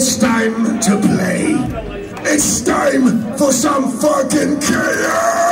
It's time to play. It's time for some fucking chaos!